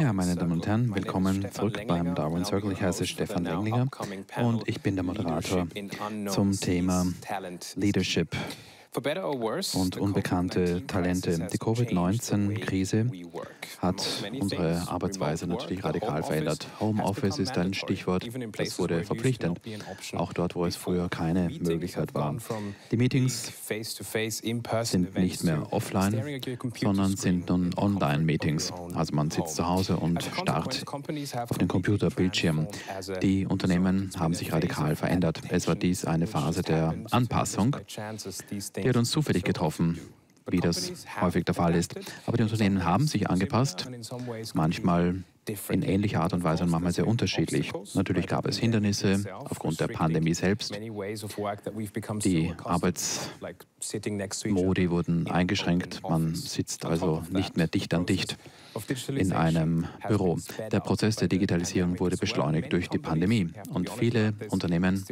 Ja, meine Damen und Herren, willkommen zurück beim Darwin Circle. Ich heiße Stefan Lenglinger und ich bin der Moderator zum Thema Leadership und unbekannte Talente. Die Covid-19-Krise hat unsere Arbeitsweise natürlich radikal verändert. Homeoffice ist ein Stichwort, das wurde verpflichtend, auch dort, wo es früher keine Möglichkeit war. Die Meetings sind nicht mehr offline, sondern sind nun Online-Meetings. Also man sitzt zu Hause und starrt auf den Computerbildschirm. Die Unternehmen haben sich radikal verändert. Es war dies eine Phase der Anpassung, die hat uns zufällig getroffen, wie das häufig der Fall ist. Aber die Unternehmen haben sich angepasst, manchmal in ähnlicher Art und Weise und manchmal sehr unterschiedlich. Natürlich gab es Hindernisse aufgrund der Pandemie selbst. Die Arbeitsmodi wurden eingeschränkt. Man sitzt also nicht mehr dicht an dicht in einem Büro. Der Prozess der Digitalisierung wurde beschleunigt durch die Pandemie und viele Unternehmen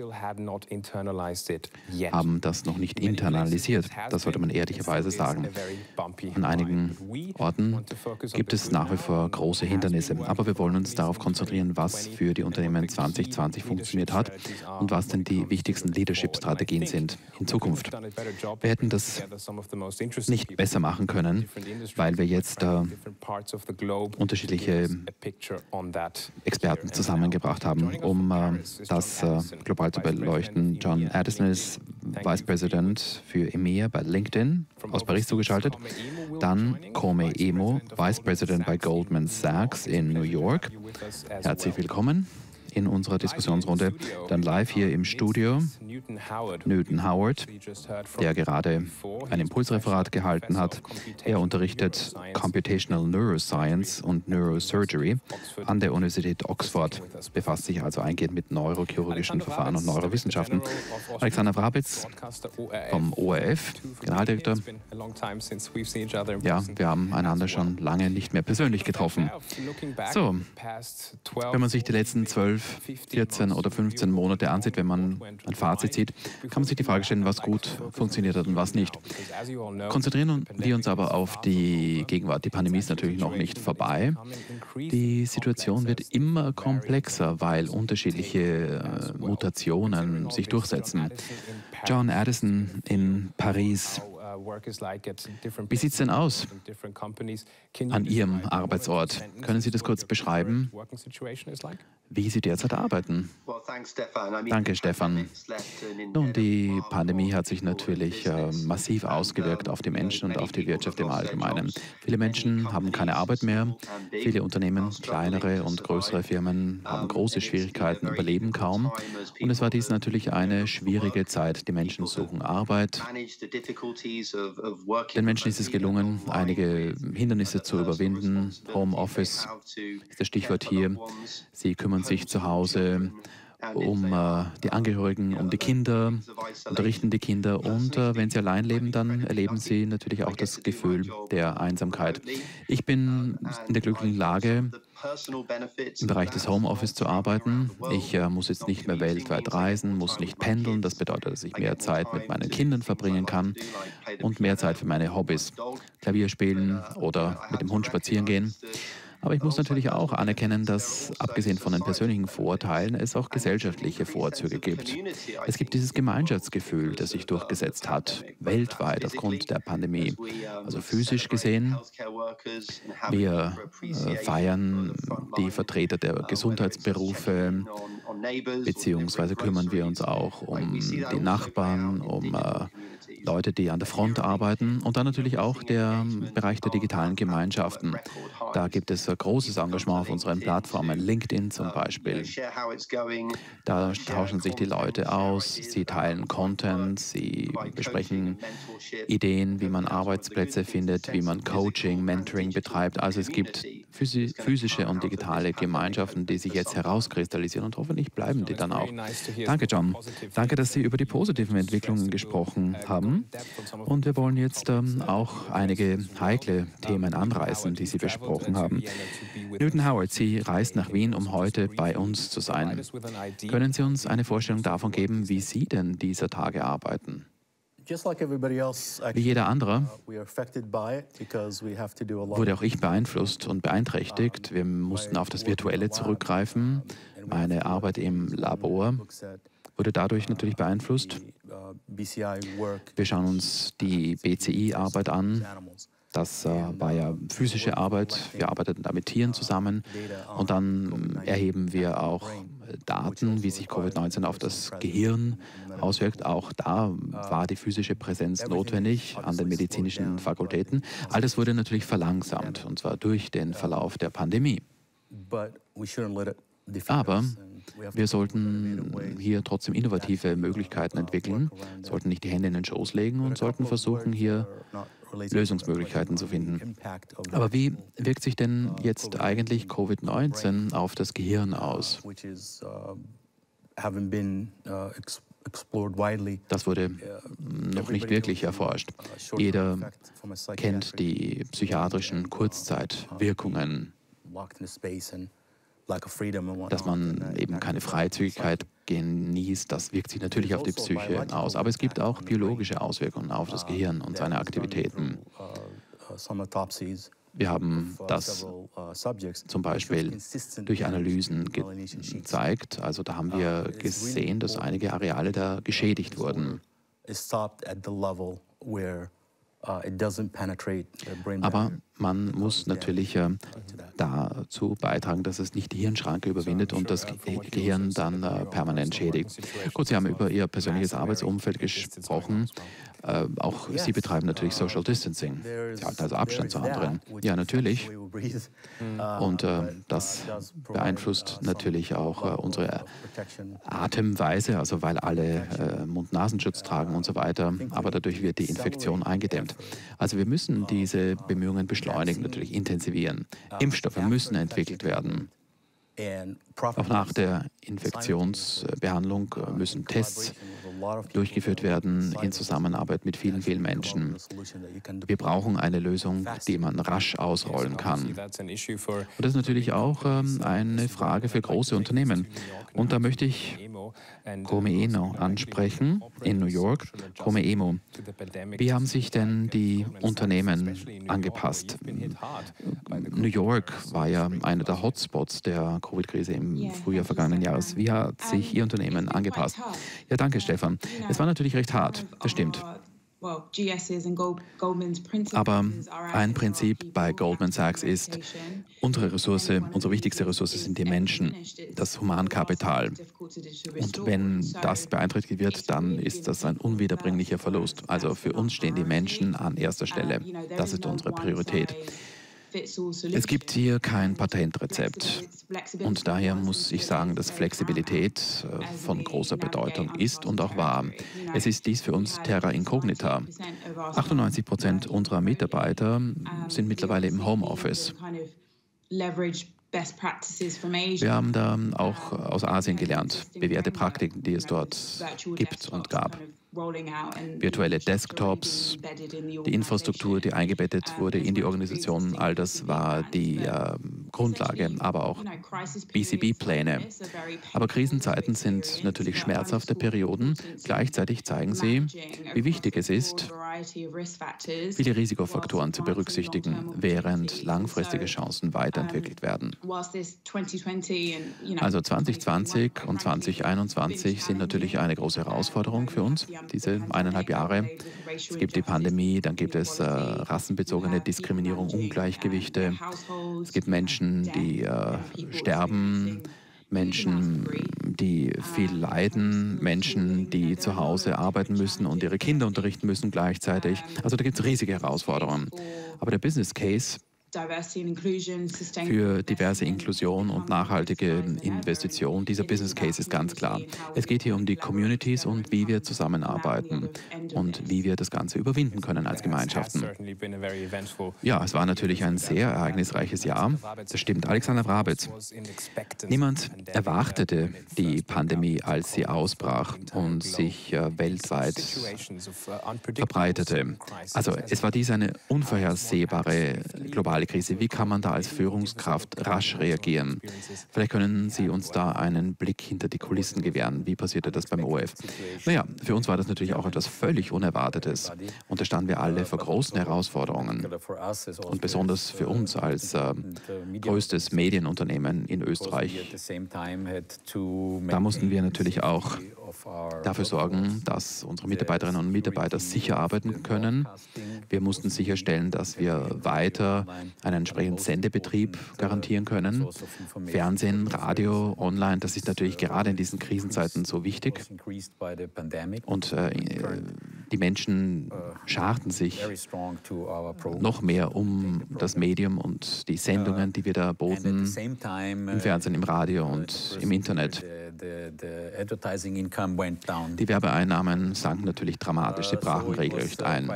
haben das noch nicht internalisiert. Das sollte man ehrlicherweise sagen. An einigen Orten gibt es nach wie vor große Hindernisse, aber wir wollen uns darauf konzentrieren, was für die Unternehmen 2020 funktioniert hat und was denn die wichtigsten Leadership-Strategien sind in Zukunft. Wir hätten das nicht besser machen können, weil wir jetzt äh, unterschiedliche Experten zusammengebracht haben, um äh, das äh, global zu beleuchten. John Addison ist Vice President für EMEA bei LinkedIn aus Paris zugeschaltet. Dann Kome Emo, Vice President bei Goldman Sachs in New York. Herzlich willkommen in unserer Diskussionsrunde. Dann live hier im Studio Newton Howard, der gerade ein Impulsreferat gehalten hat. Er unterrichtet Computational Neuroscience und Neurosurgery an der Universität Oxford, befasst sich also eingehend mit neurochirurgischen Verfahren und Neurowissenschaften. Alexander Wrabitz vom ORF, Generaldirektor. Ja, wir haben einander schon lange nicht mehr persönlich getroffen. So, wenn man sich die letzten zwölf 14 oder 15 Monate ansieht, wenn man ein Fazit zieht, kann man sich die Frage stellen, was gut funktioniert hat und was nicht. Konzentrieren wir uns aber auf die Gegenwart. Die Pandemie ist natürlich noch nicht vorbei. Die Situation wird immer komplexer, weil unterschiedliche äh, Mutationen sich durchsetzen. John Addison in Paris wie sieht es denn aus an Ihrem Arbeitsort? Können Sie das kurz beschreiben, wie Sie derzeit arbeiten? Danke, Stefan. Nun, die Pandemie hat sich natürlich äh, massiv ausgewirkt auf die Menschen und auf die Wirtschaft im Allgemeinen. Viele Menschen haben keine Arbeit mehr. Viele Unternehmen, kleinere und größere Firmen, haben große Schwierigkeiten, überleben kaum. Und es war dies natürlich eine schwierige Zeit. Die Menschen suchen Arbeit. Den Menschen ist es gelungen, einige Hindernisse zu überwinden. Homeoffice ist das Stichwort hier. Sie kümmern sich zu Hause um äh, die Angehörigen, um die Kinder, unterrichten die Kinder und äh, wenn sie allein leben, dann erleben sie natürlich auch das Gefühl der Einsamkeit. Ich bin in der glücklichen Lage, im Bereich des Homeoffice zu arbeiten. Ich äh, muss jetzt nicht mehr weltweit reisen, muss nicht pendeln. Das bedeutet, dass ich mehr Zeit mit meinen Kindern verbringen kann und mehr Zeit für meine Hobbys, Klavier spielen oder mit dem Hund spazieren gehen. Aber ich muss natürlich auch anerkennen, dass abgesehen von den persönlichen Vorteilen es auch gesellschaftliche Vorzüge gibt. Es gibt dieses Gemeinschaftsgefühl, das sich durchgesetzt hat, weltweit aufgrund der Pandemie. Also physisch gesehen, wir äh, feiern die Vertreter der Gesundheitsberufe, beziehungsweise kümmern wir uns auch um die Nachbarn, um äh, Leute, die an der Front arbeiten und dann natürlich auch der Bereich der digitalen Gemeinschaften. Da gibt es großes Engagement auf unseren Plattformen, LinkedIn zum Beispiel. Da tauschen sich die Leute aus, sie teilen Content, sie besprechen Ideen, wie man Arbeitsplätze findet, wie man Coaching, Mentoring betreibt. Also es gibt physische und digitale Gemeinschaften, die sich jetzt herauskristallisieren und hoffentlich bleiben die dann auch. Danke, John. Danke, dass Sie über die positiven Entwicklungen gesprochen haben. Und wir wollen jetzt ähm, auch einige heikle Themen anreißen, die Sie besprochen haben. Newton Howard, Sie reist nach Wien, um heute bei uns zu sein. Können Sie uns eine Vorstellung davon geben, wie Sie denn dieser Tage arbeiten? Wie jeder andere uh, wurde auch ich beeinflusst und beeinträchtigt. Wir mussten auf das Virtuelle zurückgreifen. Meine Arbeit im Labor wurde dadurch natürlich beeinflusst. Uh, Wir schauen uns die BCI-Arbeit an. Das war ja physische Arbeit. Wir arbeiteten da mit Tieren zusammen und dann erheben wir auch Daten, wie sich Covid-19 auf das Gehirn auswirkt. Auch da war die physische Präsenz notwendig an den medizinischen Fakultäten. All das wurde natürlich verlangsamt und zwar durch den Verlauf der Pandemie. Aber wir sollten hier trotzdem innovative Möglichkeiten entwickeln, sollten nicht die Hände in den Schoß legen und sollten versuchen, hier Lösungsmöglichkeiten zu finden. Aber wie wirkt sich denn jetzt eigentlich Covid-19 auf das Gehirn aus? Das wurde noch nicht wirklich erforscht. Jeder kennt die psychiatrischen Kurzzeitwirkungen dass man eben keine Freizügigkeit genießt, das wirkt sich natürlich auf die also Psyche aus. Aber es gibt auch biologische Auswirkungen auf das uh, Gehirn und seine Aktivitäten. Uh, uh, Wir haben das zum Beispiel durch Analysen gezeigt. Also da haben wir gesehen, dass einige Areale da geschädigt wurden. Aber man muss natürlich äh, dazu beitragen, dass es nicht die Hirnschranke überwindet und das Gehirn dann äh, permanent schädigt. Gut, Sie haben über Ihr persönliches Arbeitsumfeld gesprochen. Äh, auch Sie betreiben natürlich Social Distancing. Sie halten also Abstand zu anderen. Ja, natürlich. Und äh, das beeinflusst natürlich auch äh, unsere Atemweise, also weil alle äh, Mund-Nasenschutz tragen und so weiter. Aber dadurch wird die Infektion eingedämmt. Also wir müssen diese Bemühungen beschleunigen, natürlich intensivieren. Impfstoffe müssen entwickelt werden. Auch nach der Infektionsbehandlung müssen Tests durchgeführt werden in Zusammenarbeit mit vielen, vielen Menschen. Wir brauchen eine Lösung, die man rasch ausrollen kann. Und das ist natürlich auch ähm, eine Frage für große Unternehmen. Und da möchte ich Comeeno ansprechen in New York. Comeemo. Wie haben sich denn die Unternehmen angepasst? New York war ja einer der Hotspots der Covid-Krise im Frühjahr vergangenen Jahres. Wie hat sich Ihr Unternehmen angepasst? Ja, danke, Stefan. Es war natürlich recht hart, das stimmt. Aber ein Prinzip bei Goldman Sachs ist, unsere Ressource, unsere wichtigste Ressource sind die Menschen, das Humankapital. Und wenn das beeinträchtigt wird, dann ist das ein unwiederbringlicher Verlust. Also für uns stehen die Menschen an erster Stelle. Das ist unsere Priorität. Es gibt hier kein Patentrezept und daher muss ich sagen, dass Flexibilität äh, von großer Bedeutung ist und auch war. Es ist dies für uns Terra Incognita. 98 Prozent unserer Mitarbeiter sind mittlerweile im Homeoffice. Wir haben da auch aus Asien gelernt, bewährte Praktiken, die es dort gibt und gab virtuelle Desktops, die Infrastruktur, die eingebettet wurde in die Organisation, all das war die äh, Grundlage, aber auch BCB-Pläne. Aber Krisenzeiten sind natürlich schmerzhafte Perioden. Gleichzeitig zeigen sie, wie wichtig es ist, viele Risikofaktoren zu berücksichtigen, während langfristige Chancen weiterentwickelt werden. Also 2020 und 2021 sind natürlich eine große Herausforderung für uns diese eineinhalb Jahre. Es gibt die Pandemie, dann gibt es äh, rassenbezogene Diskriminierung, Ungleichgewichte. Es gibt Menschen, die äh, sterben. Menschen, die viel leiden, Menschen, die zu Hause arbeiten müssen und ihre Kinder unterrichten müssen gleichzeitig. Also da gibt es riesige Herausforderungen. Aber der Business Case für diverse Inklusion und nachhaltige Investition. Dieser Business Case ist ganz klar. Es geht hier um die Communities und wie wir zusammenarbeiten und wie wir das Ganze überwinden können als Gemeinschaften. Ja, es war natürlich ein sehr ereignisreiches Jahr. Das stimmt. Alexander Wrabetz. Niemand erwartete die Pandemie, als sie ausbrach und sich äh, weltweit verbreitete. Also es war dies eine unvorhersehbare globale Krise. Wie kann man da als Führungskraft rasch reagieren? Vielleicht können Sie uns da einen Blick hinter die Kulissen gewähren. Wie passierte das beim OF? Naja, für uns war das natürlich auch etwas völlig Unerwartetes. Und da standen wir alle vor großen Herausforderungen. Und besonders für uns als äh, größtes Medienunternehmen in Österreich. Da mussten wir natürlich auch dafür sorgen, dass unsere Mitarbeiterinnen und Mitarbeiter sicher arbeiten können. Wir mussten sicherstellen, dass wir weiter einen entsprechenden Sendebetrieb garantieren können. Fernsehen, Radio, Online, das ist natürlich gerade in diesen Krisenzeiten so wichtig. Und äh, die Menschen scharten sich noch mehr um das Medium und die Sendungen, die wir da boten, im Fernsehen, im Radio und im Internet. Die Werbeeinnahmen sanken natürlich dramatisch, sie uh, brachen regelrecht ein.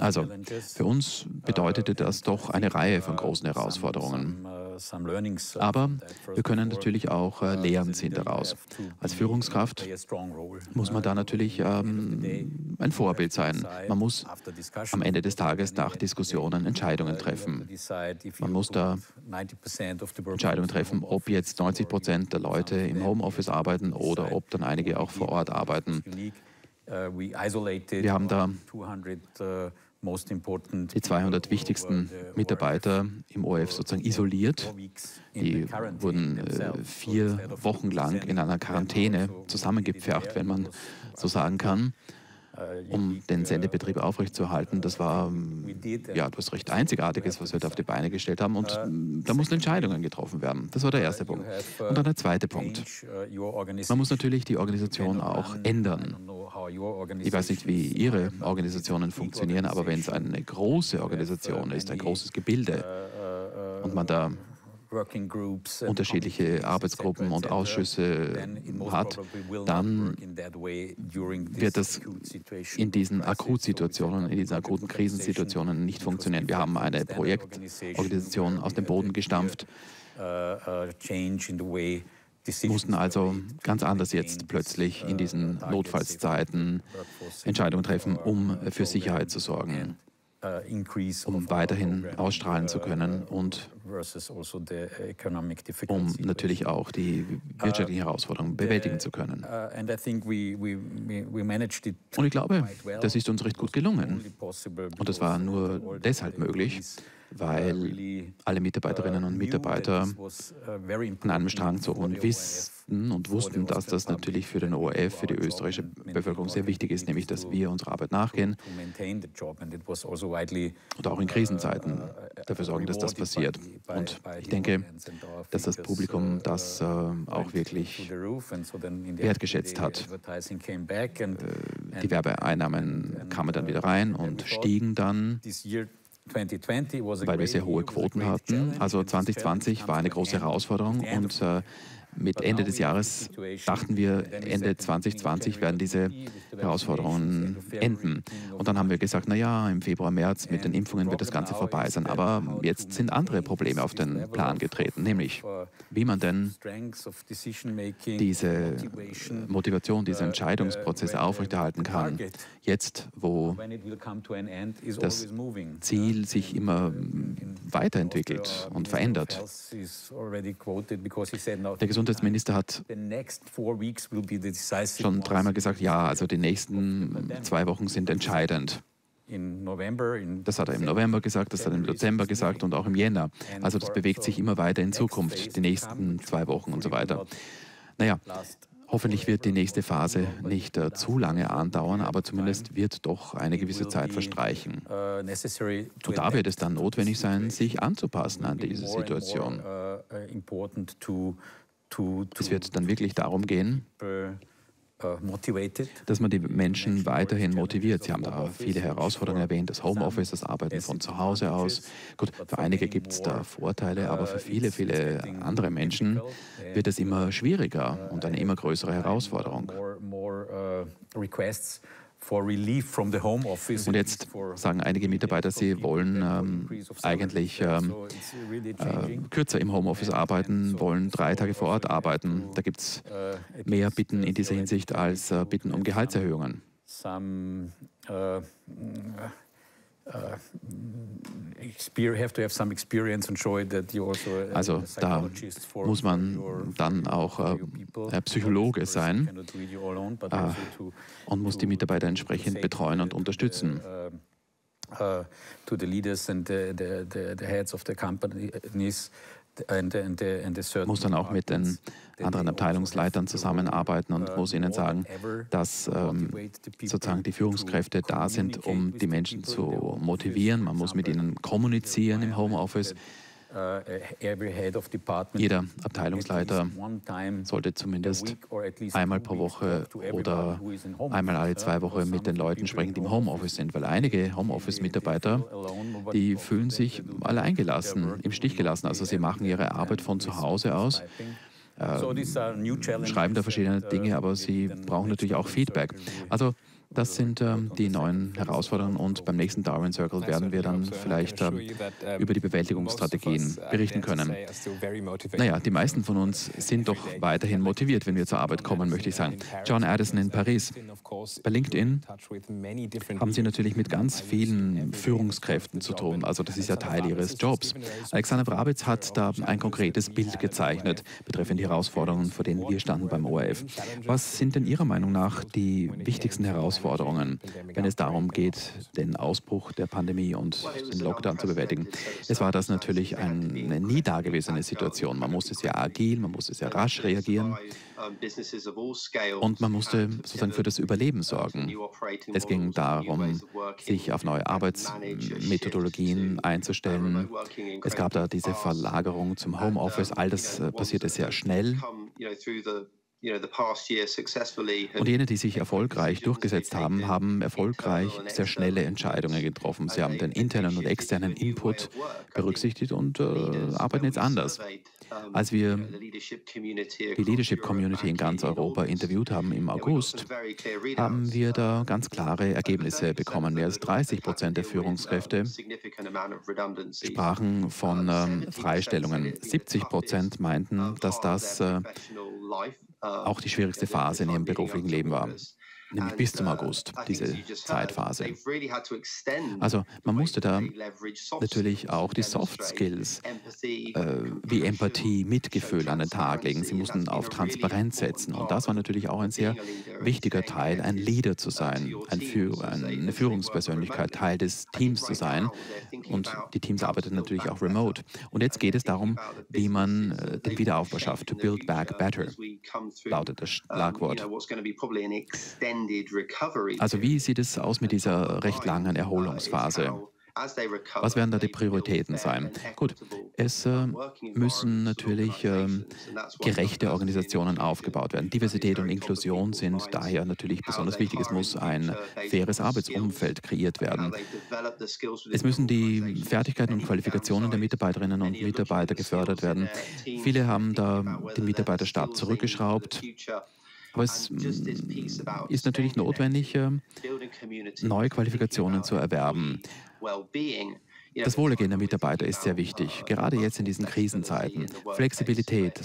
Also für uns bedeutete das doch eine Reihe von uh, großen Herausforderungen. Uh, Aber wir können natürlich auch äh, Lehren ziehen daraus. Als Führungskraft muss man da natürlich ähm, ein Vorbild sein. Man muss am Ende des Tages nach Diskussionen Entscheidungen treffen. Man muss da Entscheidungen treffen, ob jetzt 90 Prozent der Leute im Homeoffice arbeiten oder ob dann einige auch vor Ort arbeiten. Wir haben da die 200 wichtigsten Mitarbeiter im ORF sozusagen isoliert. Die wurden äh, vier Wochen lang in einer Quarantäne zusammengepfercht, wenn man so sagen kann. Äh, um den Sendebetrieb aufrechtzuerhalten. Das war ja etwas recht Einzigartiges, was wir da auf die Beine gestellt haben. Und äh, da mussten Entscheidungen getroffen werden. Das war der erste Punkt. Und dann der zweite Punkt. Man muss natürlich die Organisation auch ändern. Ich weiß nicht, wie Ihre Organisationen funktionieren, aber wenn es eine große Organisation ist, ein großes Gebilde, und man da unterschiedliche Arbeitsgruppen und Ausschüsse hat, dann wird das in diesen Akutsituationen, in diesen akuten Krisensituationen nicht funktionieren. Wir haben eine Projektorganisation aus dem Boden gestampft uh, uh, mussten also ganz anders jetzt plötzlich in diesen uh, Notfallszeiten Entscheidungen treffen, um für Sicherheit zu sorgen. Uh, um weiterhin ausstrahlen zu können uh, und also um natürlich auch die uh, wirtschaftlichen Herausforderungen bewältigen zu können. Und ich glaube, das ist uns recht gut gelungen. Und das war nur deshalb möglich, weil alle Mitarbeiterinnen und Mitarbeiter an einem Strang zogen und wissen und wussten, dass das natürlich für den ORF, für die österreichische Bevölkerung sehr wichtig ist, nämlich dass wir unserer Arbeit nachgehen und auch in Krisenzeiten dafür sorgen, dass das passiert. Und ich denke, dass das Publikum das äh, auch wirklich wertgeschätzt hat. Äh, die Werbeeinnahmen kamen dann wieder rein und stiegen dann weil wir sehr hohe Quoten hatten. Also 2020 war eine große Herausforderung und äh, mit Ende des Jahres dachten wir, Ende 2020 werden diese Herausforderungen enden. Und dann haben wir gesagt, naja, im Februar, März mit den Impfungen wird das Ganze vorbei sein. Aber jetzt sind andere Probleme auf den Plan getreten, nämlich wie man denn diese Motivation, diese Entscheidungsprozesse aufrechterhalten kann. Jetzt, wo das Ziel sich immer weiterentwickelt und verändert. Der Gesundheitsminister hat schon dreimal gesagt, ja, also die nächsten zwei Wochen sind entscheidend. Das hat er im November gesagt, das hat er im Dezember gesagt und auch im Jänner. Also das bewegt sich immer weiter in Zukunft, die nächsten zwei Wochen und so weiter. Naja, Hoffentlich wird die nächste Phase nicht uh, zu lange andauern, aber zumindest wird doch eine gewisse Zeit verstreichen. Uh, Und da wird es dann notwendig sein, sich anzupassen an diese Situation. Uh, es wird dann wirklich darum gehen, äh, dass man die Menschen weiterhin motiviert. Sie haben da viele Herausforderungen erwähnt, das Homeoffice, das Arbeiten von zu Hause aus. Gut, für einige gibt es da Vorteile, aber für viele, viele andere Menschen wird es immer schwieriger und eine immer größere Herausforderung. Und jetzt sagen einige Mitarbeiter, sie wollen ähm, eigentlich ähm, äh, kürzer im Homeoffice arbeiten, wollen drei Tage vor Ort arbeiten. Da gibt es uh, mehr Bitten in dieser Hinsicht als äh, Bitten um Gehaltserhöhungen. Also da muss man dann auch äh, Psychologe sein äh, und muss die Mitarbeiter entsprechend betreuen und unterstützen. Uh, to the leaders and the, the, the, the heads of the companies muss dann auch mit den anderen Abteilungsleitern zusammenarbeiten und muss ihnen sagen, dass ähm, sozusagen die Führungskräfte da sind, um die Menschen zu motivieren. Man muss mit ihnen kommunizieren im Homeoffice. Uh, Jeder Abteilungsleiter sollte zumindest einmal pro Woche oder einmal alle zwei Wochen mit den Leuten sprechen, die im Homeoffice sind, weil einige Homeoffice-Mitarbeiter, die fühlen sich alleingelassen, im Stich gelassen. Also sie machen ihre Arbeit von zu Hause aus. Äh, schreiben da verschiedene Dinge, aber sie brauchen natürlich auch Feedback. Also das sind ähm, die neuen Herausforderungen und beim nächsten Darwin Circle werden wir dann vielleicht ähm, über die Bewältigungsstrategien berichten können. Naja, die meisten von uns sind doch weiterhin motiviert, wenn wir zur Arbeit kommen, möchte ich sagen. John Addison in Paris. Bei LinkedIn haben Sie natürlich mit ganz vielen Führungskräften zu tun. Also das ist ja Teil Ihres Jobs. Alexander Brabitz hat da ein konkretes Bild gezeichnet betreffend die Herausforderungen, vor denen wir standen beim ORF. Was sind denn Ihrer Meinung nach die wichtigsten Herausforderungen? Herausforderungen, wenn es darum geht, den Ausbruch der Pandemie und den Lockdown zu bewältigen. Es war das natürlich eine nie dagewesene Situation. Man musste sehr agil, man musste sehr rasch reagieren und man musste sozusagen für das Überleben sorgen. Es ging darum, sich auf neue Arbeitsmethodologien einzustellen. Es gab da diese Verlagerung zum Homeoffice. All das äh, passierte sehr schnell. Und jene, die sich erfolgreich durchgesetzt haben, haben erfolgreich sehr schnelle Entscheidungen getroffen. Sie haben den internen und externen Input berücksichtigt und äh, arbeiten jetzt anders. Als wir die Leadership Community in ganz Europa interviewt haben im August, haben wir da ganz klare Ergebnisse bekommen. Mehr als 30 Prozent der Führungskräfte sprachen von ähm, Freistellungen. 70 Prozent meinten, dass das äh, auch die schwierigste Phase in ihrem beruflichen Leben war nämlich bis zum August, diese Zeitphase. Also man musste da natürlich auch die Soft Skills äh, wie Empathie, Mitgefühl an den Tag legen. Sie mussten auf Transparenz setzen. Und das war natürlich auch ein sehr wichtiger Teil, ein Leader zu sein, ein Führ eine Führungspersönlichkeit, Teil des Teams zu sein. Und die Teams arbeiten natürlich auch remote. Und jetzt geht es darum, wie man äh, den Wiederaufbau schafft. To build back better lautet das Schlagwort. Also wie sieht es aus mit dieser recht langen Erholungsphase? Was werden da die Prioritäten sein? Gut, es äh, müssen natürlich äh, gerechte Organisationen aufgebaut werden. Diversität und Inklusion sind daher natürlich besonders wichtig. Es muss ein faires Arbeitsumfeld kreiert werden. Es müssen die Fertigkeiten und Qualifikationen der Mitarbeiterinnen und Mitarbeiter gefördert werden. Viele haben da den Mitarbeiterstab zurückgeschraubt. Aber es mm, ist natürlich notwendig, ähm, neue Qualifikationen zu erwerben. Das Wohlergehen der Mitarbeiter ist sehr wichtig, gerade jetzt in diesen Krisenzeiten. Flexibilität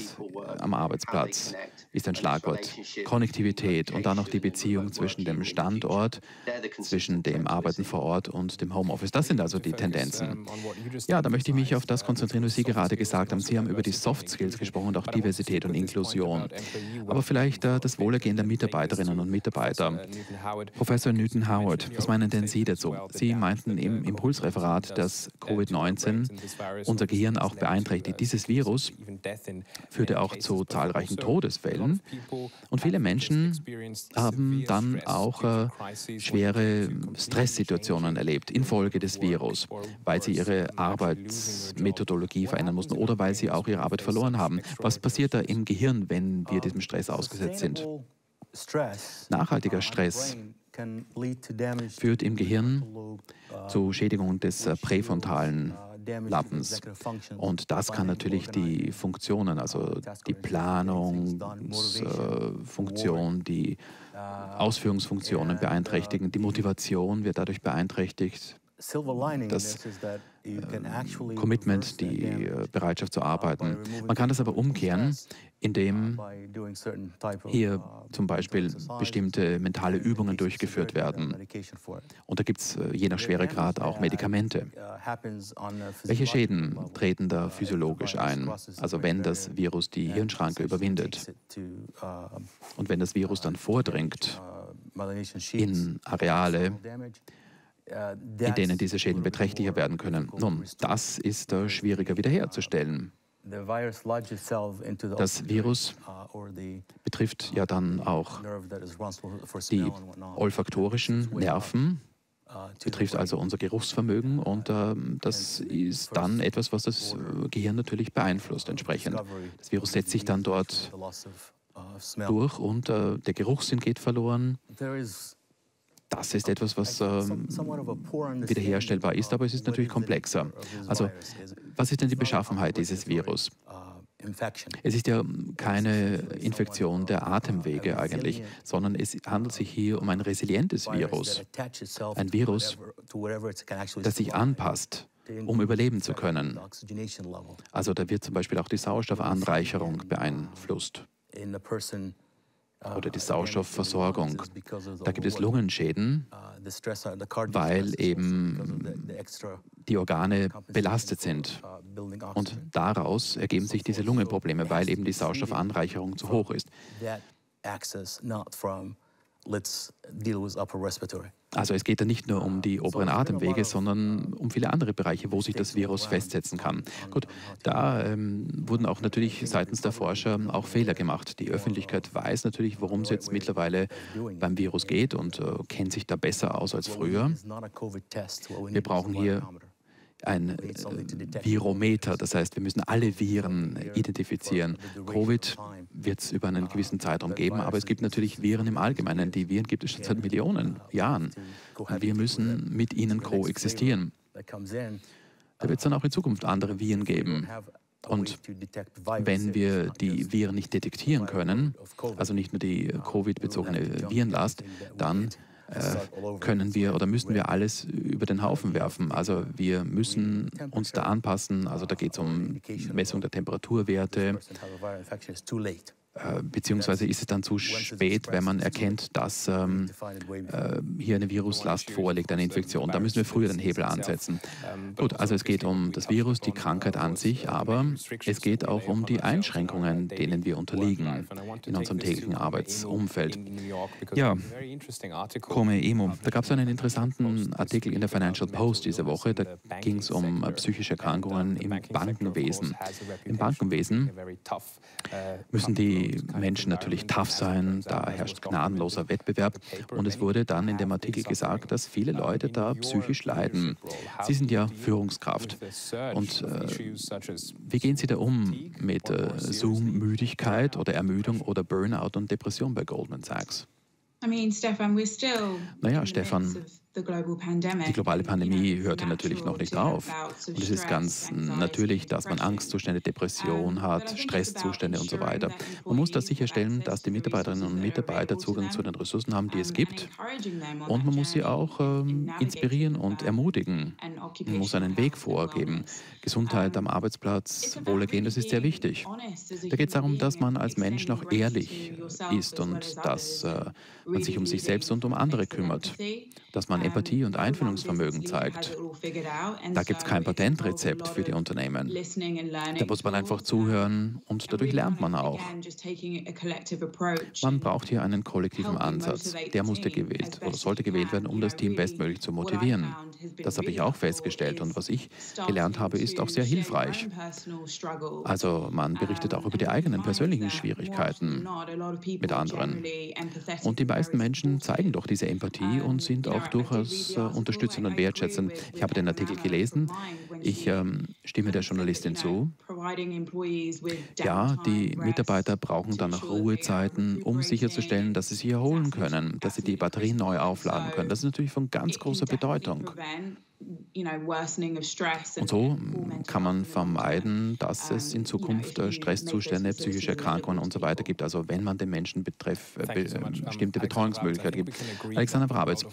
am Arbeitsplatz ist ein Schlagwort. Konnektivität und dann noch die Beziehung zwischen dem Standort, zwischen dem Arbeiten vor Ort und dem Homeoffice. Das sind also die Tendenzen. Ja, da möchte ich mich auf das konzentrieren, was Sie gerade gesagt haben. Sie haben über die Soft Skills gesprochen und auch Diversität und Inklusion. Aber vielleicht äh, das Wohlergehen der Mitarbeiterinnen und Mitarbeiter. Professor Newton Howard, was meinen denn Sie dazu? Sie meinten im Impulsreferat, dass Covid-19 unser Gehirn auch beeinträchtigt. Dieses Virus führte auch zu zahlreichen Todesfällen und viele Menschen haben dann auch äh, schwere Stresssituationen erlebt infolge des Virus, weil sie ihre Arbeitsmethodologie verändern mussten oder weil sie auch ihre Arbeit verloren haben. Was passiert da im Gehirn, wenn wir diesem Stress ausgesetzt sind? Nachhaltiger Stress führt im Gehirn zu Schädigungen des präfrontalen Lappens. Und das kann natürlich die Funktionen, also die Planungsfunktion, die Ausführungsfunktionen beeinträchtigen. Die Motivation wird dadurch beeinträchtigt. Das Commitment, die äh, Bereitschaft zu arbeiten. Man kann das aber umkehren, indem hier zum Beispiel bestimmte mentale Übungen durchgeführt werden. Und da gibt es äh, je nach Schweregrad auch Medikamente. Welche Schäden treten da physiologisch ein? Also wenn das Virus die Hirnschranke überwindet und wenn das Virus dann vordringt in Areale, in denen diese Schäden beträchtlicher werden können. Nun, das ist äh, schwieriger wiederherzustellen. Das Virus betrifft ja dann auch die olfaktorischen Nerven, betrifft also unser Geruchsvermögen und äh, das ist dann etwas, was das äh, Gehirn natürlich beeinflusst entsprechend. Das Virus setzt sich dann dort durch und äh, der Geruchssinn geht verloren das ist etwas, was ähm, wiederherstellbar ist, aber es ist natürlich komplexer. Also, was ist denn die Beschaffenheit dieses Virus? Es ist ja keine Infektion der Atemwege eigentlich, sondern es handelt sich hier um ein resilientes Virus. Ein Virus, das sich anpasst, um überleben zu können. Also da wird zum Beispiel auch die Sauerstoffanreicherung beeinflusst oder die Sauerstoffversorgung. Da gibt es Lungenschäden, weil eben die Organe belastet sind. Und daraus ergeben sich diese Lungenprobleme, weil eben die Sauerstoffanreicherung zu hoch ist. Also es geht da nicht nur um die oberen Atemwege, sondern um viele andere Bereiche, wo sich das Virus festsetzen kann. Gut, da ähm, wurden auch natürlich seitens der Forscher auch Fehler gemacht. Die Öffentlichkeit weiß natürlich, worum es jetzt mittlerweile beim Virus geht und äh, kennt sich da besser aus als früher. Wir brauchen hier ein Virometer, das heißt, wir müssen alle Viren identifizieren. Covid wird es über einen gewissen Zeitraum geben, aber es gibt natürlich Viren im Allgemeinen. Die Viren gibt es schon seit Millionen Jahren. Und wir müssen mit ihnen koexistieren. Da wird es dann auch in Zukunft andere Viren geben. Und wenn wir die Viren nicht detektieren können, also nicht nur die Covid-bezogene Virenlast, dann können wir oder müssen wir alles über den Haufen werfen. Also wir müssen uns da anpassen. Also da geht es um Messung der Temperaturwerte. Äh, beziehungsweise ist es dann zu spät, wenn man erkennt, dass ähm, äh, hier eine Viruslast vorliegt, eine Infektion. Da müssen wir früher den Hebel ansetzen. Gut, also es geht um das Virus, die Krankheit an sich, aber es geht auch um die Einschränkungen, denen wir unterliegen in unserem täglichen Arbeitsumfeld. Ja, Come Emo. Da gab es einen interessanten Artikel in der Financial Post diese Woche. Da ging es um psychische Erkrankungen im Bankenwesen. Im Bankenwesen müssen die Menschen natürlich tough sein, da herrscht gnadenloser Wettbewerb. Und es wurde dann in dem Artikel gesagt, dass viele Leute da psychisch leiden. Sie sind ja Führungskraft. Und äh, wie gehen Sie da um mit äh, Zoom-Müdigkeit oder Ermüdung oder Burnout und Depression bei Goldman Sachs? Naja, Stefan, die globale Pandemie hörte natürlich noch nicht auf. Und es ist ganz natürlich, dass man Angstzustände, Depression hat, Stresszustände und so weiter. Man muss da sicherstellen, dass die Mitarbeiterinnen und Mitarbeiter Zugang zu den Ressourcen haben, die es gibt. Und man muss sie auch ähm, inspirieren und ermutigen. Man muss einen Weg vorgeben. Gesundheit am Arbeitsplatz, Wohlergehen, das ist sehr wichtig. Da geht es darum, dass man als Mensch noch ehrlich ist und dass äh, man sich um sich selbst und um andere kümmert. Dass man Empathie und Einfühlungsvermögen zeigt. Da gibt es kein Patentrezept für die Unternehmen. Da muss man einfach zuhören und dadurch lernt man auch. Man braucht hier einen kollektiven Ansatz. Der musste gewählt oder sollte gewählt werden, um das Team bestmöglich zu motivieren. Das habe ich auch festgestellt und was ich gelernt habe, ist auch sehr hilfreich. Also man berichtet auch über die eigenen persönlichen Schwierigkeiten mit anderen. Und die meisten Menschen zeigen doch diese Empathie und sind auch durchaus äh, unterstützend und wertschätzend. Ich habe den Artikel gelesen. Ich ähm, stimme der Journalistin zu. Ja, die Mitarbeiter brauchen dann auch Ruhezeiten, um sicherzustellen, dass sie sich erholen können, dass sie die Batterien neu aufladen können. Das ist natürlich von ganz großer Bedeutung. Und so kann man vermeiden, dass es in Zukunft äh, Stresszustände, psychische Erkrankungen und so weiter gibt. Also wenn man den Menschen betreff, äh, be, bestimmte Betreuungsmöglichkeiten gibt. Alexander Brabitz,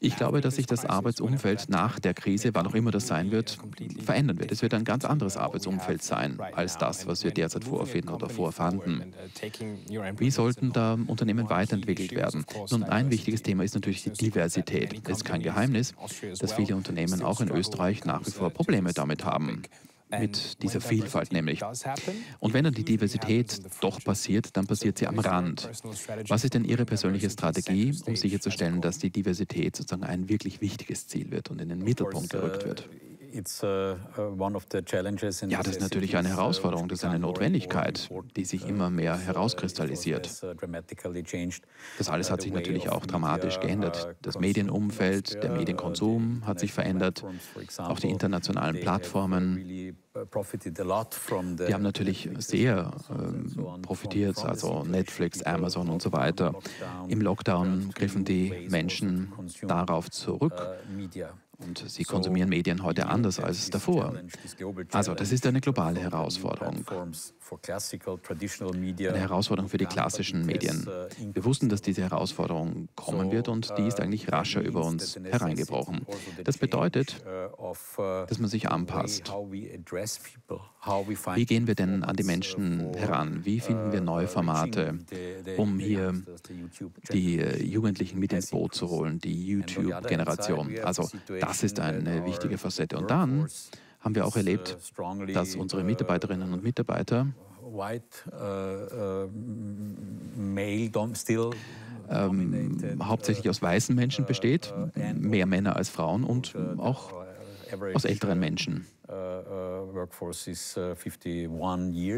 ich glaube, dass sich das Arbeitsumfeld nach der Krise, wann auch immer das sein wird, verändern wird. Es wird ein ganz anderes Arbeitsumfeld sein als das, was wir derzeit vorfinden oder vorfanden. Wie sollten da Unternehmen weiterentwickelt werden? Nun, ein wichtiges Thema ist natürlich die Diversität. Es ist kein Geheimnis, dass viele Unternehmen auch in in Österreich nach wie vor Probleme damit haben mit dieser Vielfalt nämlich. Und wenn dann die Diversität doch passiert, dann passiert sie am Rand. Was ist denn Ihre persönliche Strategie, um sicherzustellen, dass die Diversität sozusagen ein wirklich wichtiges Ziel wird und in den Mittelpunkt gerückt wird? Uh, uh, ja, das ist natürlich eine uh, Herausforderung, das ist eine Notwendigkeit, die sich immer mehr herauskristallisiert. Das alles hat sich natürlich auch dramatisch geändert. Das Medienumfeld, der Medienkonsum hat sich verändert, auch die internationalen Plattformen. Die haben natürlich sehr äh, profitiert, also Netflix, Amazon und so weiter. Im Lockdown griffen die Menschen darauf zurück und sie konsumieren Medien heute anders als davor. Also das ist eine globale Herausforderung. Eine Herausforderung für die klassischen Medien. Wir wussten, dass diese Herausforderung kommen wird und die ist eigentlich rascher über uns hereingebrochen. Das bedeutet, dass man sich anpasst. Wie gehen wir denn an die Menschen heran? Wie finden wir neue Formate, um hier die Jugendlichen mit ins Boot zu holen, die YouTube-Generation? Also das ist eine wichtige Facette. Und dann haben wir auch erlebt, dass unsere Mitarbeiterinnen und Mitarbeiter ähm, hauptsächlich aus weißen Menschen besteht, mehr Männer als Frauen und auch aus älteren Menschen.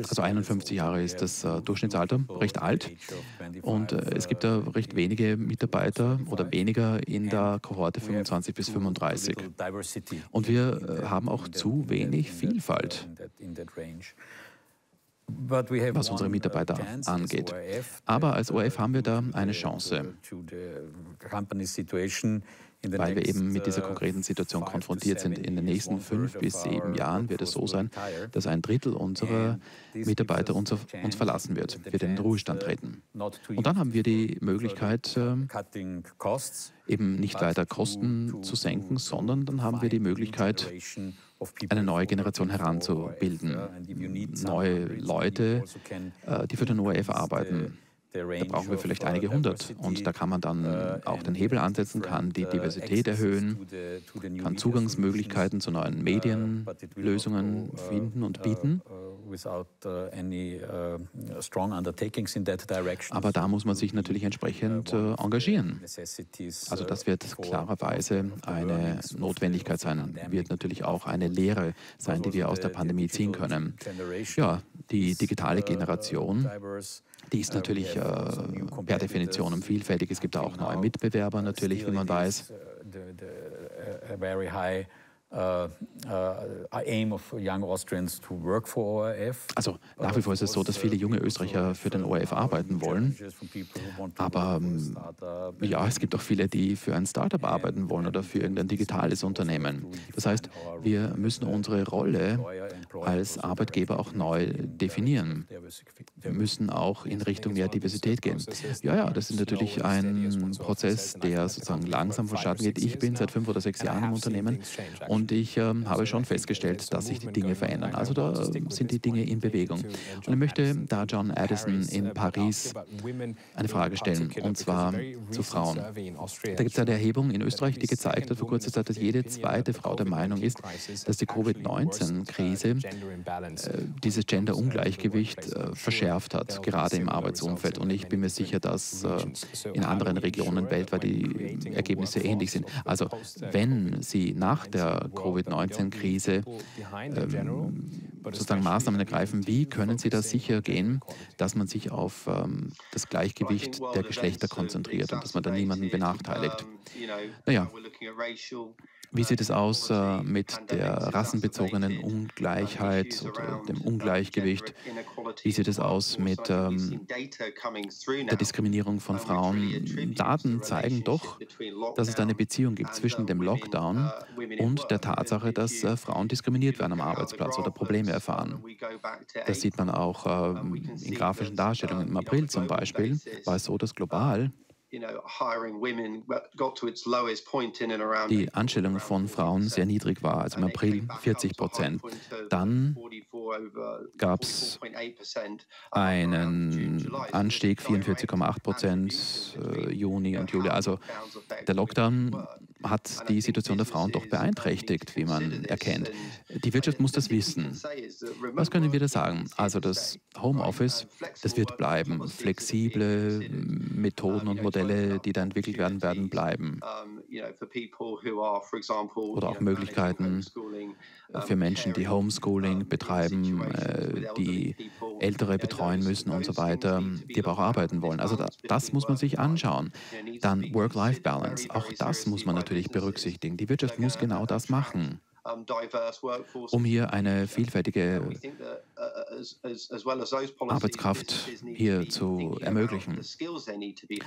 Also 51 Jahre ist das äh, Durchschnittsalter, recht alt. Und äh, es gibt da recht wenige Mitarbeiter oder weniger in der Kohorte 25 bis 35. Und wir äh, haben auch zu wenig Vielfalt was unsere Mitarbeiter angeht. Aber als ORF haben wir da eine Chance weil wir eben mit dieser uh, konkreten Situation konfrontiert sind. In den nächsten fünf bis sieben Jahren wird es so sein, dass ein Drittel unserer Mitarbeiter uns, uns verlassen wird, wird in den Ruhestand uh, treten. Und dann haben wir die Möglichkeit, ähm, eben nicht weiter Kosten zu senken, sondern dann haben wir die Möglichkeit, eine neue Generation heranzubilden, neue Leute, also äh, die für den ORF arbeiten. Da brauchen wir vielleicht einige hundert. Und da kann man dann uh, auch den Hebel ansetzen, kann die uh, Diversität erhöhen, kann Zugangsmöglichkeiten zu neuen Medienlösungen finden und bieten. Aber da muss man sich natürlich entsprechend äh, engagieren. Also das wird klarerweise eine Notwendigkeit sein, wird natürlich auch eine Lehre sein, die wir aus der Pandemie ziehen können. Ja, die digitale Generation die ist natürlich äh, per Definition vielfältig. Es gibt auch neue Mitbewerber natürlich, wie man weiß. Uh, uh, also nach wie vor ist es so, dass viele junge Österreicher für den ORF arbeiten wollen. Aber ähm, ja, es gibt auch viele, die für ein Startup arbeiten wollen oder für irgendein digitales Unternehmen. Das heißt, wir müssen unsere Rolle als Arbeitgeber auch neu definieren. Wir müssen auch in Richtung mehr Diversität gehen. Ja, ja, das ist natürlich ein Prozess, der sozusagen langsam vonstatten geht. Ich bin seit fünf oder sechs Jahren im Unternehmen und ich äh, habe schon festgestellt, dass sich die Dinge verändern. Also da sind die Dinge in Bewegung. Und ich möchte da John Addison in Paris eine Frage stellen, und zwar zu Frauen. Da gibt es eine Erhebung in Österreich, die gezeigt hat vor kurzer Zeit, dass jede zweite Frau der Meinung ist, dass die Covid-19-Krise äh, dieses Gender-Ungleichgewicht äh, verschärft hat, gerade im Arbeitsumfeld. Und ich bin mir sicher, dass äh, in anderen Regionen weltweit die Ergebnisse ähnlich sind. Also wenn Sie nach der Covid-19-Krise ähm, sozusagen Maßnahmen ergreifen. Wie können Sie da sicher gehen, dass man sich auf ähm, das Gleichgewicht der Geschlechter konzentriert und dass man da niemanden benachteiligt? Naja, Wie sieht es aus äh, mit der rassenbezogenen Ungleichheit oder dem Ungleichgewicht? Wie sieht es aus mit ähm, der Diskriminierung von Frauen? Daten zeigen doch, dass es eine Beziehung gibt zwischen dem Lockdown und der Tatsache, dass äh, Frauen diskriminiert werden am Arbeitsplatz oder Probleme erfahren. Das sieht man auch äh, in grafischen Darstellungen. Im April zum Beispiel war es so, dass global die Anstellung von Frauen sehr niedrig war, also im April 40 Prozent. Dann gab es einen Anstieg 44,8 Prozent äh, Juni und Juli. Also der Lockdown hat die Situation der Frauen doch beeinträchtigt, wie man erkennt. Die Wirtschaft muss das wissen. Was können wir da sagen? Also das Homeoffice, das wird bleiben. Flexible Methoden und Modelle die da entwickelt werden, werden bleiben. Oder auch Möglichkeiten für Menschen, die Homeschooling betreiben, äh, die Ältere betreuen müssen und so weiter, die aber auch arbeiten wollen. Also das muss man sich anschauen. Dann Work-Life-Balance, auch das muss man natürlich berücksichtigen. Die Wirtschaft muss genau das machen um hier eine vielfältige Arbeitskraft hier zu ermöglichen.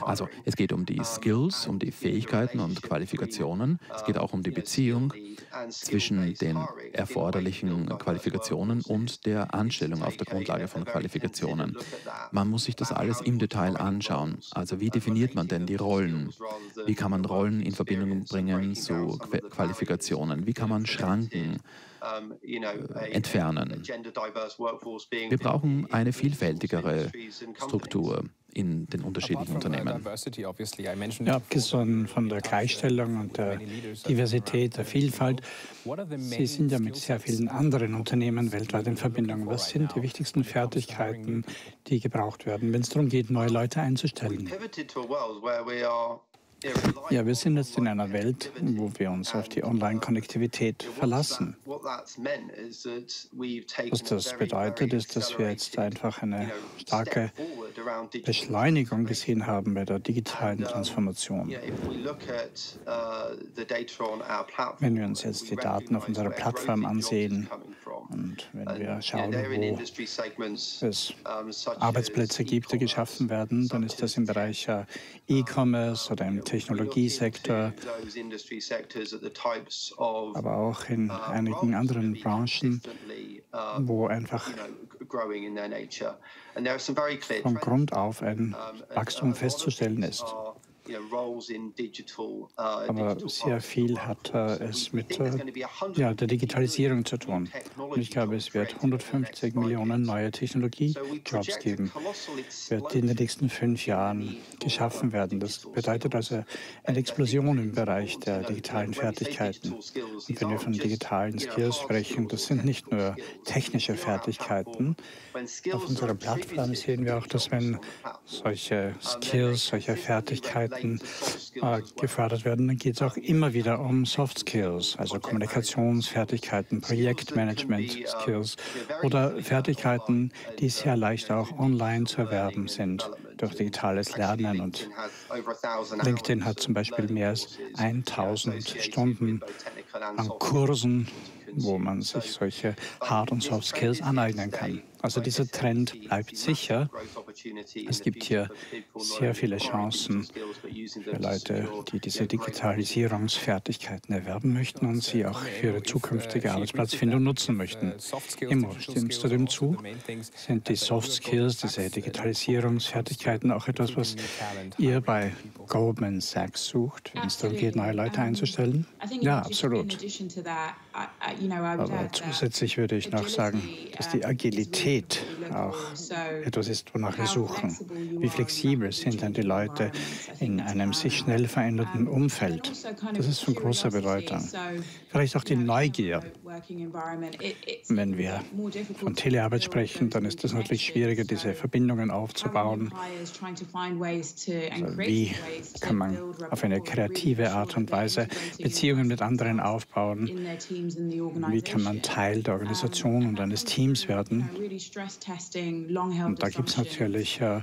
Also es geht um die Skills, um die Fähigkeiten und Qualifikationen. Es geht auch um die Beziehung zwischen den erforderlichen Qualifikationen und der Anstellung auf der Grundlage von Qualifikationen. Man muss sich das alles im Detail anschauen. Also wie definiert man denn die Rollen? Wie kann man Rollen in Verbindung bringen zu Qualifikationen? Wie kann man Schranken entfernen. Wir brauchen eine vielfältigere Struktur in den unterschiedlichen Unternehmen. Ja, abgesehen von der Gleichstellung und der Diversität, der Vielfalt, Sie sind ja mit sehr vielen anderen Unternehmen weltweit in Verbindung. Was sind die wichtigsten Fertigkeiten, die gebraucht werden, wenn es darum geht, neue Leute einzustellen? Ja, wir sind jetzt in einer Welt, wo wir uns auf die Online-Konnektivität verlassen. Was das bedeutet, ist, dass wir jetzt einfach eine starke Beschleunigung gesehen haben bei der digitalen Transformation. Wenn wir uns jetzt die Daten auf unserer Plattform ansehen und wenn wir schauen, wo es Arbeitsplätze gibt, die geschaffen werden, dann ist das im Bereich E-Commerce oder im Technologiesektor, aber auch in einigen anderen Branchen, wo einfach von Grund auf ein Wachstum festzustellen ist. Uh, Aber sehr viel hat äh, es mit äh, ja, der Digitalisierung zu tun. Und ich glaube, es wird 150 Millionen neue Technologiejobs geben, wird in den nächsten fünf Jahren geschaffen werden. Das bedeutet also eine Explosion im Bereich der digitalen Fertigkeiten. Und wenn wir von digitalen Skills sprechen, das sind nicht nur technische Fertigkeiten. Auf unserer Plattform sehen wir auch, dass wenn solche Skills, solche Fertigkeiten Fertigkeiten äh, gefördert werden, dann geht es auch immer wieder um Soft Skills, also Kommunikationsfertigkeiten, Projektmanagement-Skills oder Fertigkeiten, die sehr leicht auch online zu erwerben sind durch digitales Lernen. Und LinkedIn hat zum Beispiel mehr als 1000 Stunden an Kursen, wo man sich solche Hard- und Soft Skills aneignen kann. Also dieser Trend bleibt sicher. Es gibt hier sehr viele Chancen für Leute, die diese Digitalisierungsfertigkeiten erwerben möchten und sie auch für ihre zukünftige Arbeitsplatzfindung nutzen möchten. Immer stimmst du dem zu? Sind die Soft Skills, diese Digitalisierungsfertigkeiten auch etwas, was ihr bei Goldman Sachs sucht, wenn es darum geht, neue Leute einzustellen? Ja, absolut. Aber zusätzlich würde ich noch sagen, dass die Agilität Agilität auch etwas ist, wonach wir suchen. Wie flexibel sind denn die Leute in einem sich schnell verändernden Umfeld? Das ist von großer Bedeutung. Vielleicht auch die Neugier. Wenn wir von Telearbeit sprechen, dann ist es natürlich schwieriger, diese Verbindungen aufzubauen. Also wie kann man auf eine kreative Art und Weise Beziehungen mit anderen aufbauen? Wie kann man Teil der Organisation und eines Teams werden? Und da gibt es natürlich äh,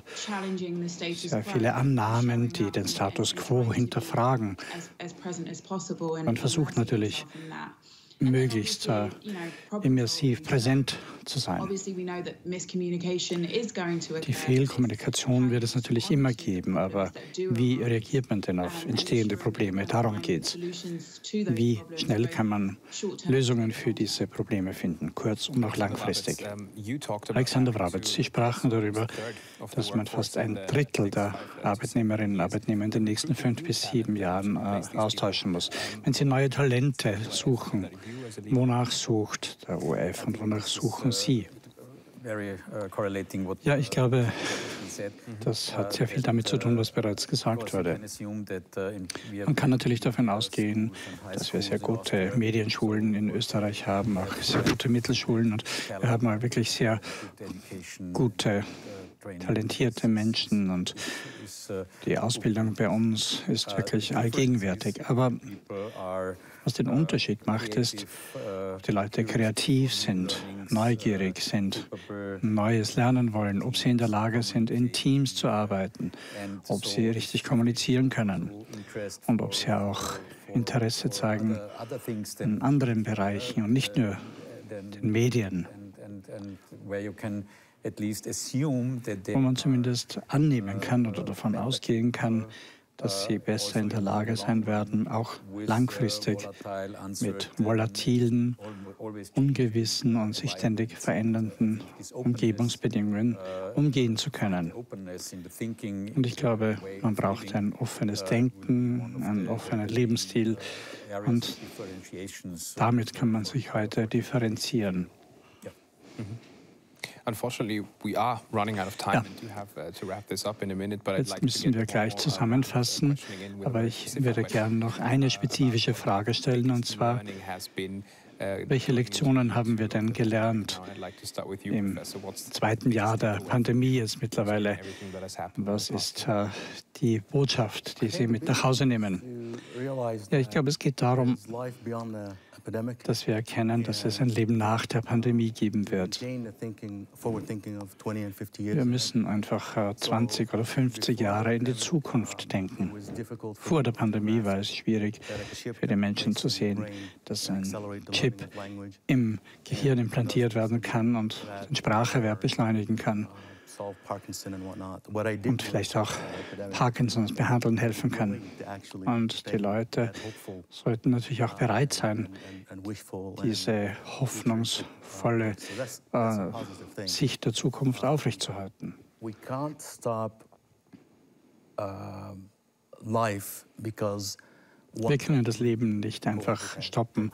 sehr viele Annahmen, die den Status quo hinterfragen. Man versucht natürlich möglichst äh, immersiv präsent zu sein. Die Fehlkommunikation wird es natürlich immer geben, aber wie reagiert man denn auf entstehende Probleme? Darum geht es. Wie schnell kann man Lösungen für diese Probleme finden, kurz- und auch langfristig? Alexander Wrabetz, Sie sprachen darüber, dass man fast ein Drittel der Arbeitnehmerinnen und Arbeitnehmer in den nächsten fünf bis sieben Jahren äh, austauschen muss. Wenn Sie neue Talente suchen, wonach sucht der ORF und wonach suchen Sie? Ja, ich glaube, das hat sehr viel damit zu tun, was bereits gesagt wurde. Man kann natürlich davon ausgehen, dass wir sehr gute Medienschulen in Österreich haben, auch sehr gute Mittelschulen und wir haben auch wirklich sehr gute talentierte Menschen und die Ausbildung bei uns ist wirklich allgegenwärtig. Aber was den Unterschied macht, ist, ob die Leute kreativ sind, neugierig sind, Neues lernen wollen, ob sie in der Lage sind, in Teams zu arbeiten, ob sie richtig kommunizieren können und ob sie auch Interesse zeigen in anderen Bereichen und nicht nur den Medien. Wo man zumindest annehmen kann oder davon ausgehen kann, dass sie besser in der Lage sein werden, auch langfristig mit volatilen, ungewissen und sich ständig verändernden Umgebungsbedingungen umgehen zu können. Und ich glaube, man braucht ein offenes Denken, einen offenen Lebensstil und damit kann man sich heute differenzieren. Mhm. Unfortunately, we are running out of time ja. and do have uh, to wrap this up in a minute. But Jetzt müssen wir gleich uh, zusammenfassen, aber ich würde gerne noch eine spezifische Frage stellen, und zwar, welche Lektionen haben wir denn gelernt im zweiten Jahr der Pandemie jetzt mittlerweile? Was ist äh, die Botschaft, die Sie mit nach Hause nehmen? Ja, ich glaube, es geht darum, dass wir erkennen, dass es ein Leben nach der Pandemie geben wird. Wir müssen einfach 20 äh, oder 50 Jahre in die Zukunft denken. Vor der Pandemie war es schwierig für die Menschen zu sehen, dass ein Chip im Gehirn implantiert werden kann und den Spracherwerb beschleunigen kann und vielleicht auch Parkinsons behandeln helfen kann. Und die Leute sollten natürlich auch bereit sein, diese hoffnungsvolle äh, Sicht der Zukunft aufrechtzuerhalten. We can't stop uh, life because wir können das Leben nicht einfach stoppen,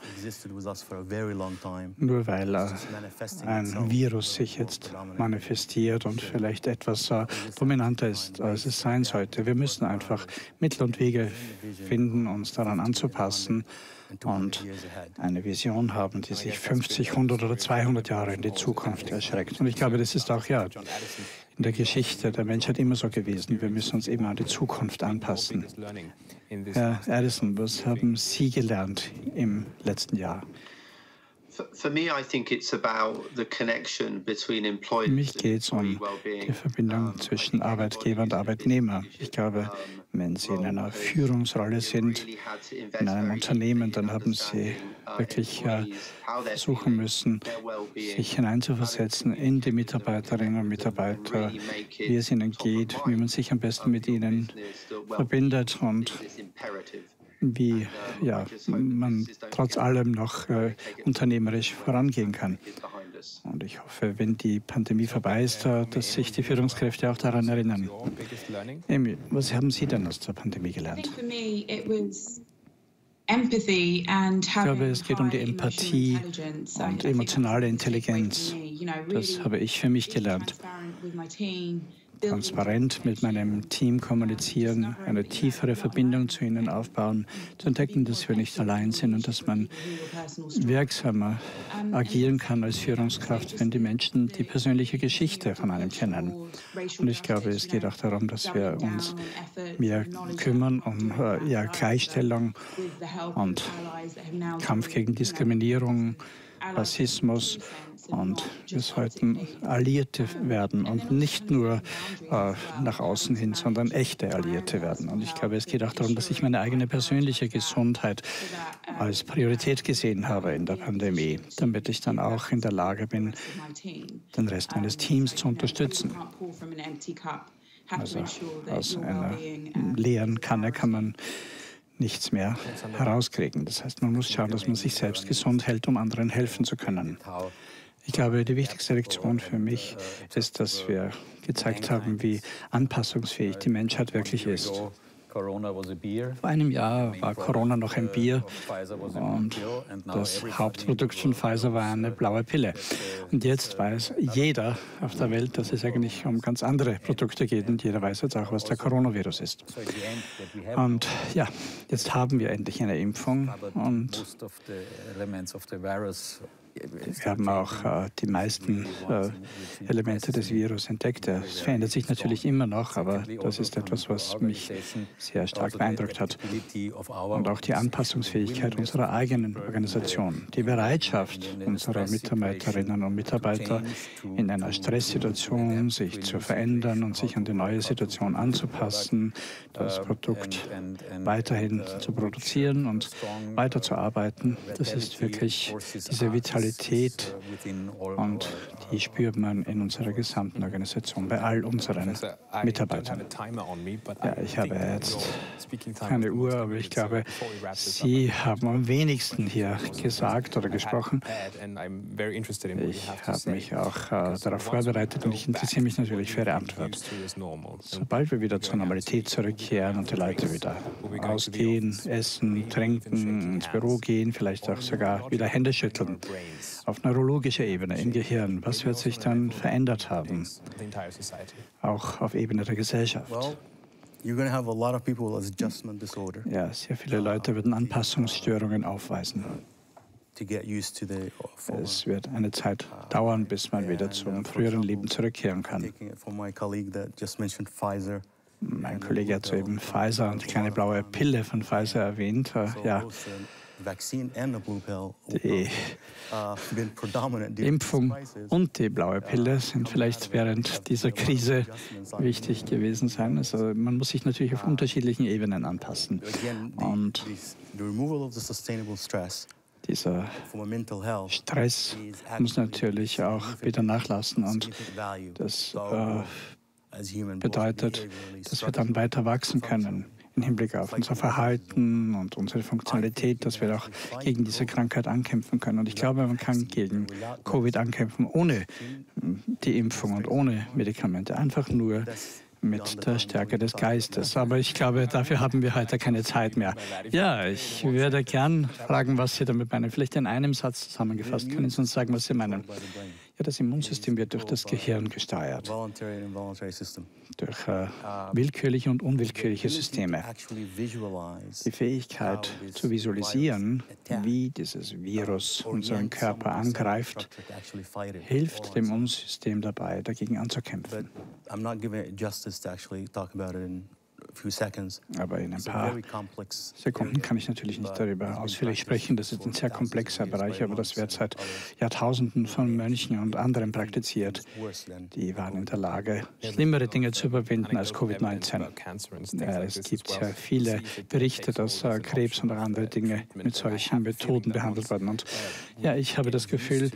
nur weil ein Virus sich jetzt manifestiert und vielleicht etwas äh, dominanter ist, als es sein sollte. Wir müssen einfach Mittel und Wege finden, uns daran anzupassen und eine Vision haben, die sich 50, 100 oder 200 Jahre in die Zukunft erschreckt. Und ich glaube, das ist auch ja in der Geschichte der Menschheit immer so gewesen. Wir müssen uns immer an die Zukunft anpassen. Herr Addison, was haben Sie gelernt im letzten Jahr? Für mich geht es um die Verbindung zwischen Arbeitgeber und Arbeitnehmer. Ich glaube, wenn Sie in einer Führungsrolle sind, in einem Unternehmen, dann haben Sie wirklich äh, versuchen müssen, sich hineinzuversetzen in die Mitarbeiterinnen und Mitarbeiter, wie es ihnen geht, wie man sich am besten mit ihnen verbindet und wie ja, man trotz allem noch äh, unternehmerisch vorangehen kann. Und ich hoffe, wenn die Pandemie vorbei ist, äh, dass sich die Führungskräfte auch daran erinnern. Amy, was haben Sie denn aus der Pandemie gelernt? Ich glaube, es geht um die Empathie und emotionale Intelligenz. Das habe ich für mich gelernt transparent mit meinem Team kommunizieren, eine tiefere Verbindung zu ihnen aufbauen, zu entdecken, dass wir nicht allein sind und dass man wirksamer agieren kann als Führungskraft, wenn die Menschen die persönliche Geschichte von einem kennen. Und ich glaube, es geht auch darum, dass wir uns mehr kümmern um äh, ja, Gleichstellung und Kampf gegen Diskriminierung, Rassismus Und wir sollten Alliierte werden und nicht nur äh, nach außen hin, sondern echte Alliierte werden. Und ich glaube, es geht auch darum, dass ich meine eigene persönliche Gesundheit als Priorität gesehen habe in der Pandemie, damit ich dann auch in der Lage bin, den Rest meines Teams zu unterstützen. Also aus einer leeren Kanne kann man nichts mehr herauskriegen. Das heißt, man muss schauen, dass man sich selbst gesund hält, um anderen helfen zu können. Ich glaube, die wichtigste Lektion für mich ist, dass wir gezeigt haben, wie anpassungsfähig die Menschheit wirklich ist. Vor einem Jahr war Corona noch ein Bier und das Hauptprodukt von Pfizer war eine blaue Pille. Und jetzt weiß jeder auf der Welt, dass es eigentlich um ganz andere Produkte geht und jeder weiß jetzt auch, was der Coronavirus ist. Und ja, jetzt haben wir endlich eine Impfung und wir haben auch äh, die meisten äh, Elemente des Virus entdeckt. Es verändert sich natürlich immer noch, aber das ist etwas, was mich sehr stark beeindruckt hat. Und auch die Anpassungsfähigkeit unserer eigenen Organisation, die Bereitschaft unserer Mitarbeiterinnen und Mitarbeiter in einer Stresssituation sich zu verändern und sich an die neue Situation anzupassen, das Produkt weiterhin zu produzieren und weiterzuarbeiten. Das ist wirklich diese Vitalität Qualität und die spürt man in unserer gesamten Organisation, bei all unseren Mitarbeitern. Ja, ich habe jetzt keine Uhr, aber ich glaube, Sie haben am wenigsten hier gesagt oder gesprochen. Ich habe mich auch äh, darauf vorbereitet und ich interessiere mich natürlich für Ihre Antwort. Sobald wir wieder zur Normalität zurückkehren und die Leute wieder ausgehen, essen, trinken, ins Büro gehen, vielleicht auch sogar wieder Hände schütteln, auf neurologischer Ebene im Gehirn, was wird sich dann verändert haben? Auch auf Ebene der Gesellschaft. Ja, sehr viele Leute würden Anpassungsstörungen aufweisen. Es wird eine Zeit uh, dauern, bis man wieder zum früheren Leben zurückkehren kann. Mein Kollege hat soeben Pfizer und die kleine blaue Pille von Pfizer erwähnt. Ja, die uh, Impfung und die blaue Pille sind vielleicht während dieser Krise wichtig gewesen sein. Also man muss sich natürlich auf uh, unterschiedlichen Ebenen anpassen. Und dieser Stress muss natürlich auch wieder nachlassen und das äh, bedeutet, dass wir dann weiter wachsen können im Hinblick auf unser Verhalten und unsere Funktionalität, dass wir auch gegen diese Krankheit ankämpfen können. Und ich glaube, man kann gegen Covid ankämpfen ohne die Impfung und ohne Medikamente. Einfach nur mit der Stärke des Geistes. Aber ich glaube, dafür haben wir heute keine Zeit mehr. Ja, ich würde gern fragen, was Sie damit meinen. Vielleicht in einem Satz zusammengefasst. Können Sie uns sagen, was Sie meinen? Ja, das Immunsystem wird durch das Gehirn gesteuert, durch äh, willkürliche und unwillkürliche Systeme. Die Fähigkeit zu visualisieren, wie dieses Virus unseren Körper angreift, hilft dem Immunsystem dabei, dagegen anzukämpfen. Aber in ein paar Sekunden kann ich natürlich nicht darüber ausführlich sprechen. Das ist ein sehr komplexer Bereich, aber das wird seit Jahrtausenden von Mönchen und anderen praktiziert. Die waren in der Lage, schlimmere Dinge zu überwinden als Covid-19. Es gibt sehr viele Berichte, dass äh, Krebs und andere Dinge mit solchen Methoden behandelt werden. Und ja, ich habe das Gefühl,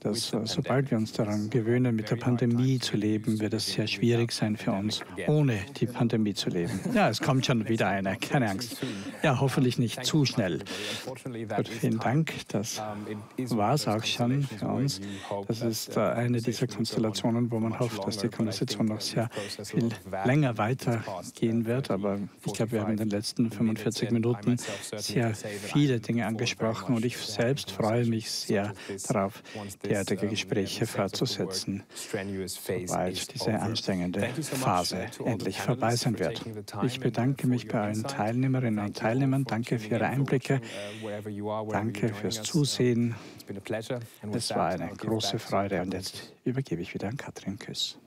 dass äh, sobald wir uns daran gewöhnen, mit der Pandemie zu leben, wird es sehr schwierig sein für uns, ohne die Pandemie zu leben. Ja, es kommt schon wieder eine, keine Angst. Ja, hoffentlich nicht zu schnell. Gut, vielen Dank. Das war es auch schon für uns. Das ist äh, eine dieser Konstellationen, wo man hofft, dass die Konversation noch sehr viel länger weitergehen wird. Aber ich glaube, wir haben in den letzten 45 Minuten sehr viele Dinge angesprochen und ich selbst freue mich sehr darauf, derartige Gespräche fortzusetzen, sobald diese anstrengende Phase endlich vorbei sein wird. Ich bedanke mich bei allen Teilnehmerinnen und Teilnehmern. Danke für Ihre Einblicke. Danke fürs Zusehen. Es war eine große Freude und jetzt übergebe ich wieder an Katrin Küss.